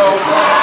Joe.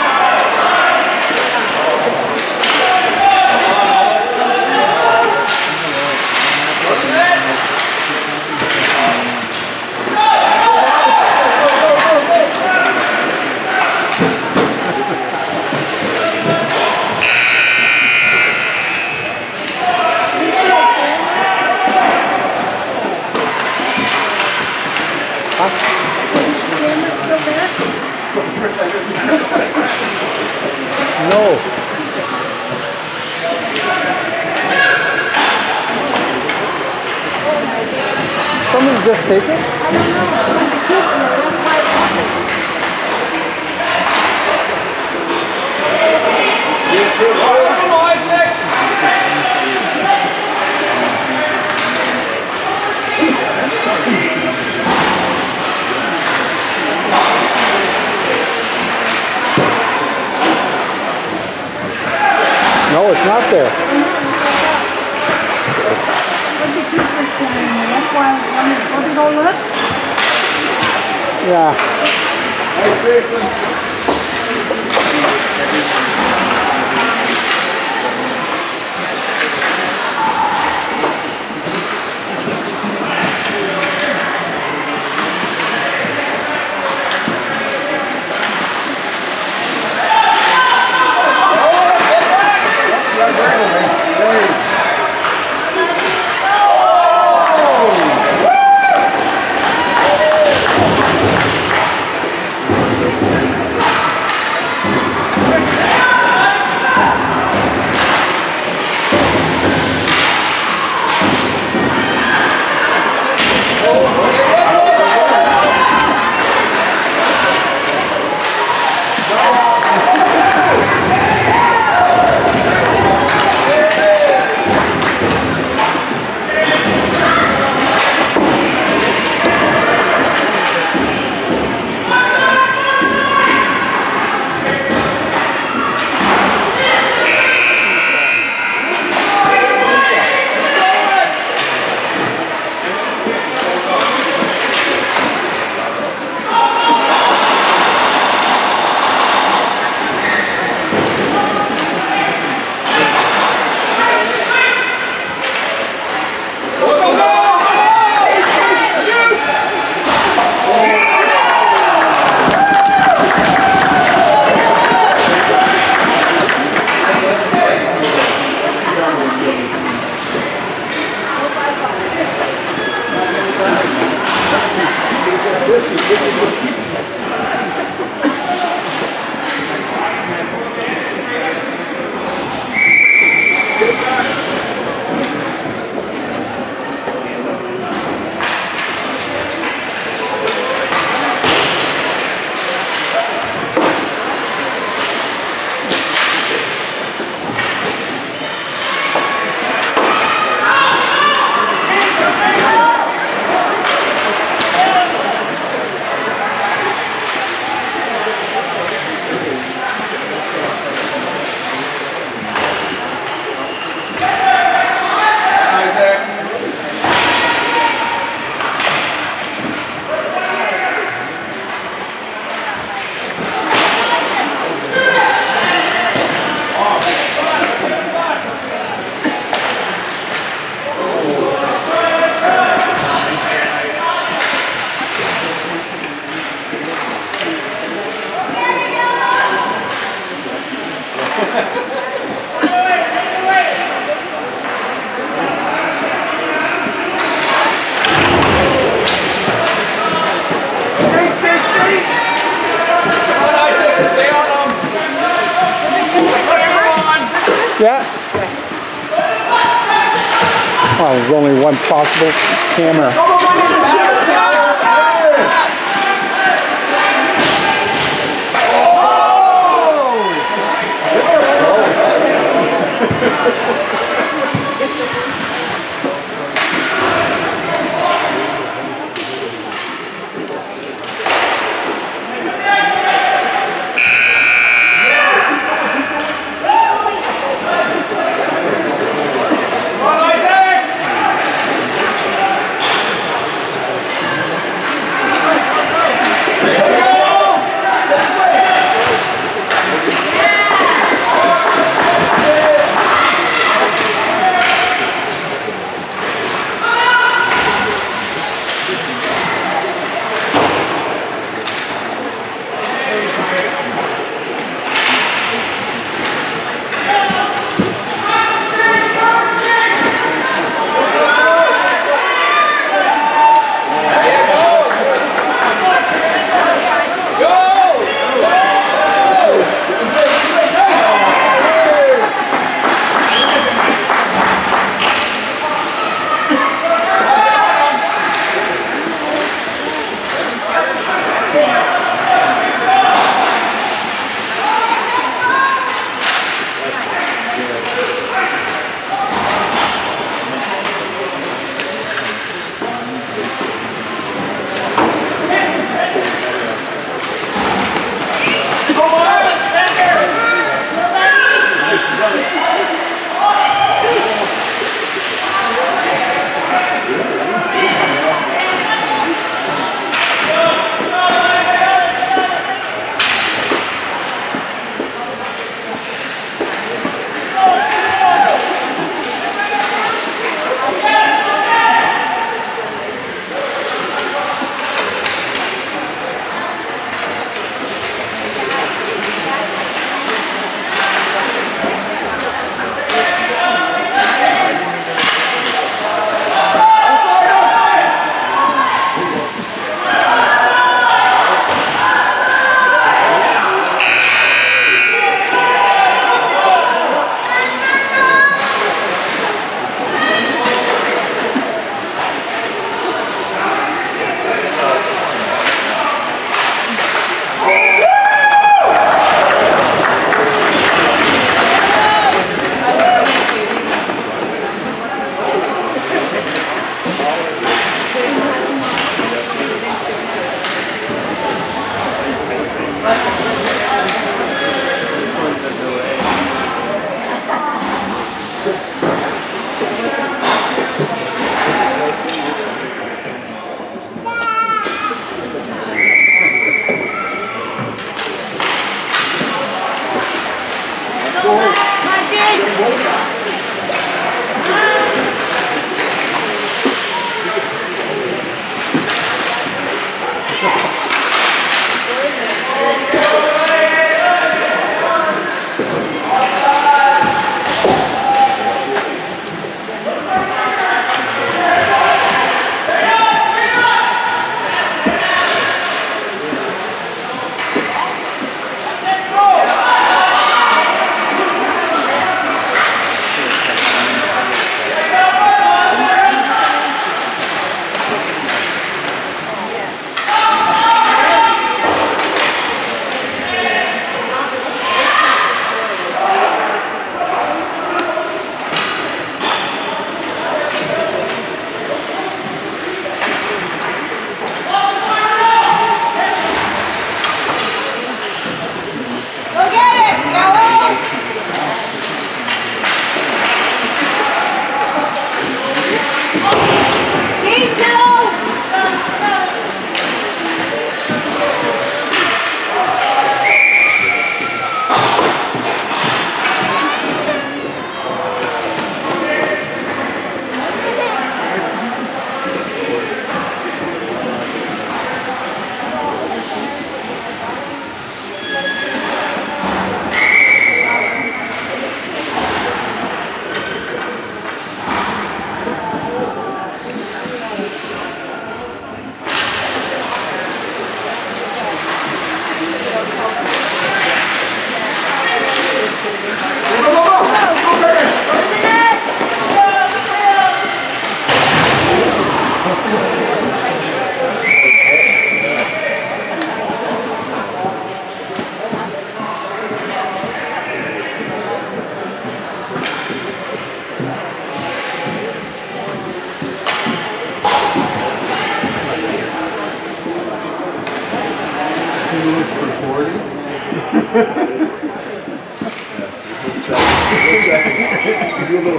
Stay on them. Yeah. Oh, there's only one possible camera. Oh!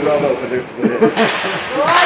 Rubber Produce.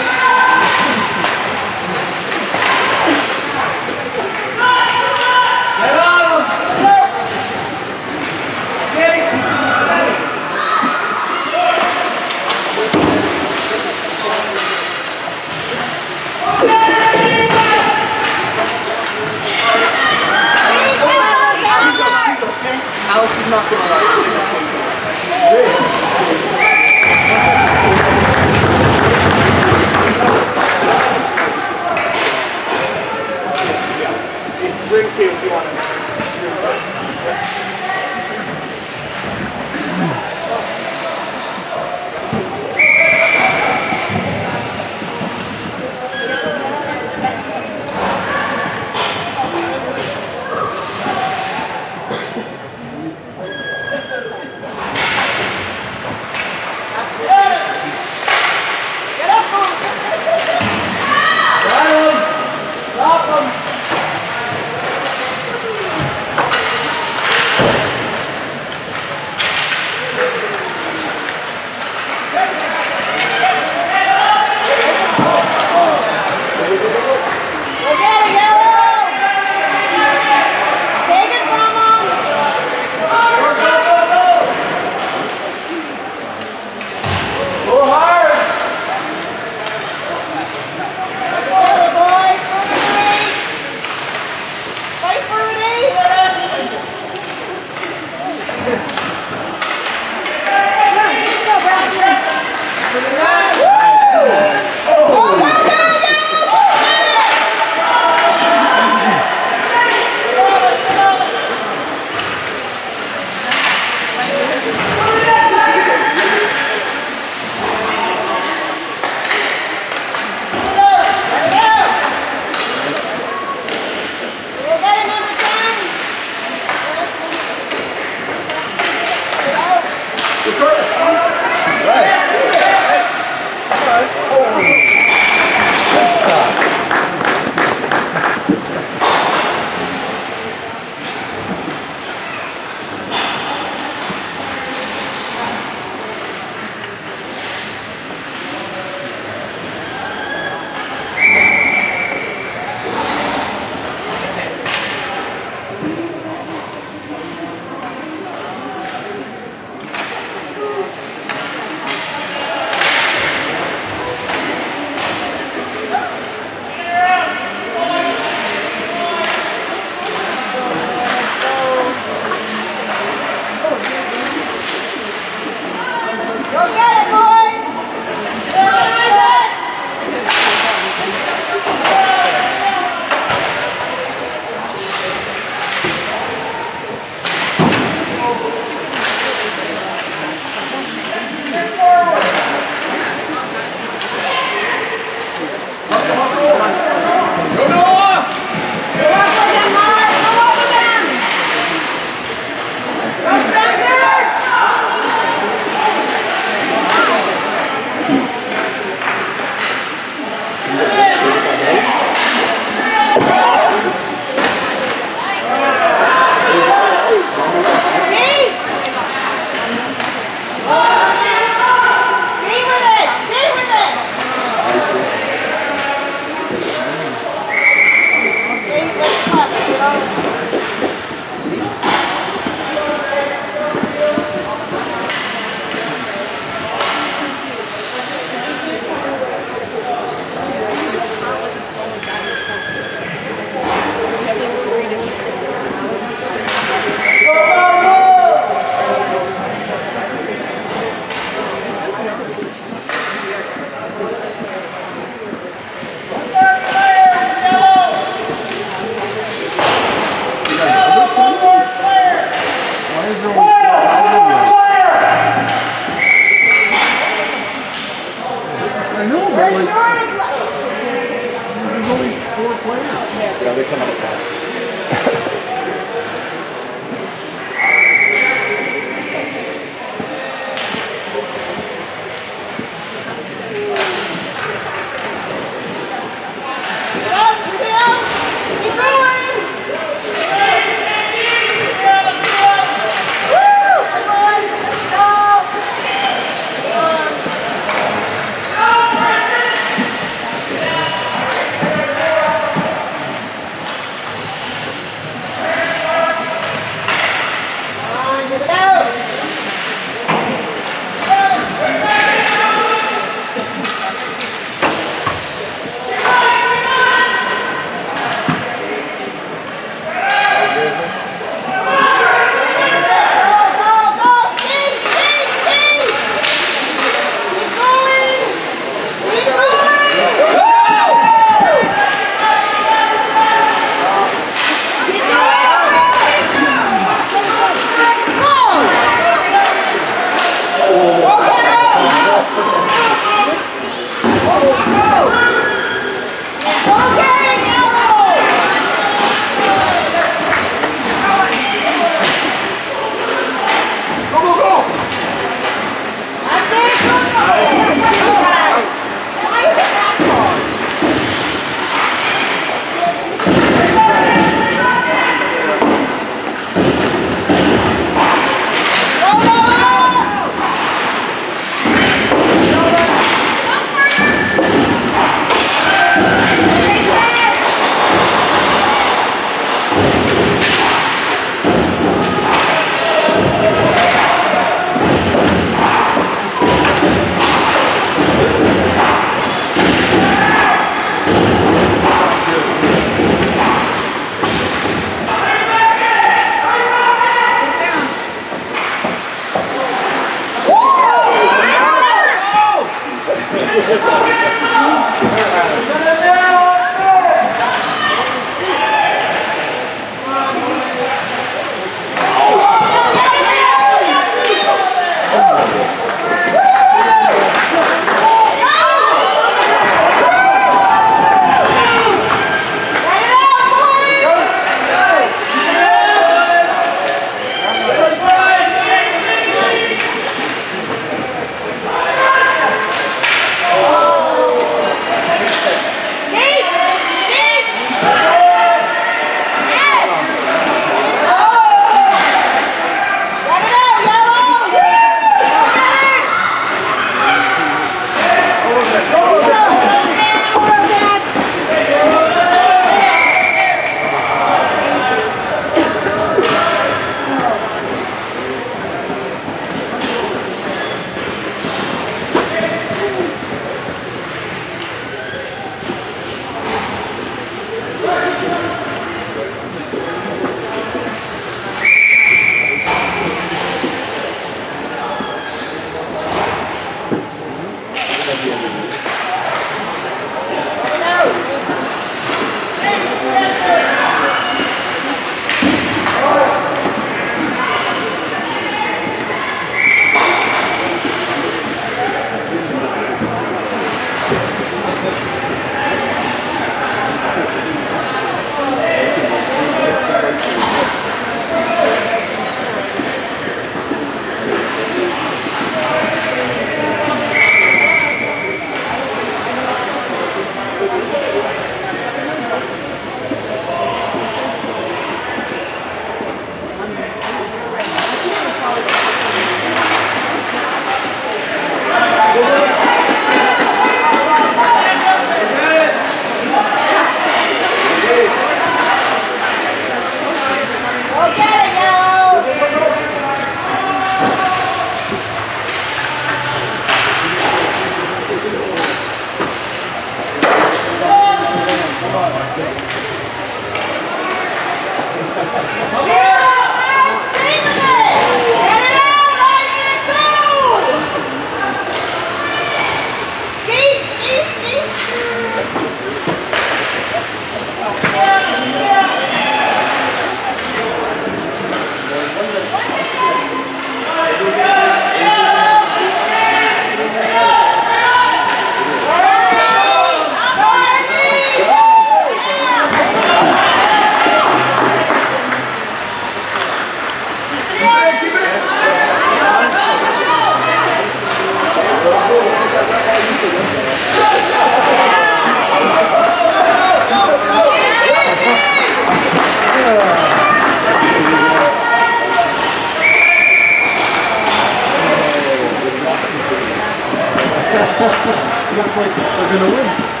Looks like they're going to win.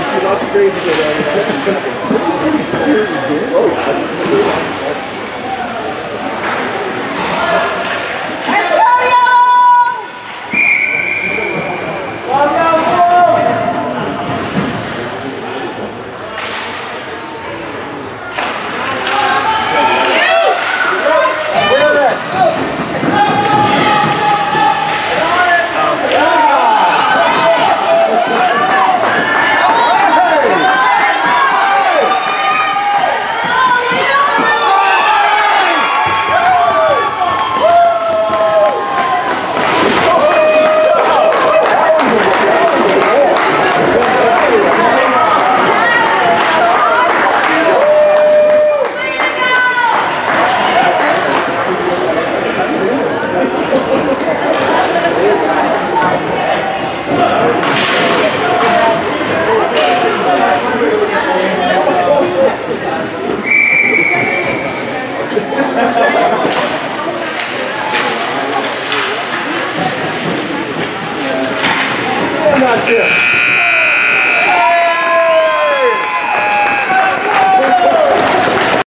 you see lots of crazy going on. oh,